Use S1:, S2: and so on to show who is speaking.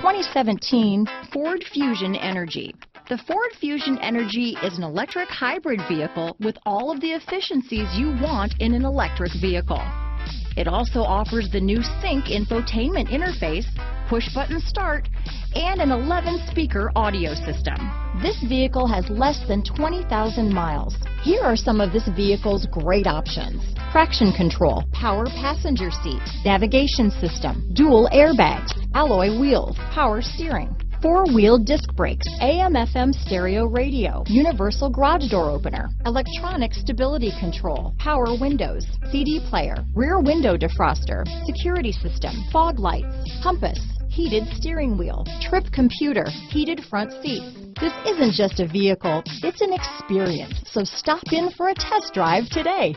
S1: 2017 Ford Fusion Energi. The Ford Fusion Energi is an electric hybrid vehicle with all of the efficiencies you want in an electric vehicle. It also offers the new Sync infotainment interface, push-button start, and an 11-speaker audio system. This vehicle has less than 20,000 miles. Here are some of this vehicle's great options. Traction control, power passenger seat, navigation system, dual airbags, alloy wheels, power steering, four-wheel disc brakes, AM-FM stereo radio, universal garage door opener, electronic stability control, power windows, CD player, rear window defroster, security system, fog lights, compass, heated steering wheel, trip computer, heated front seats. This isn't just a vehicle, it's an experience. So stop in for a test drive today.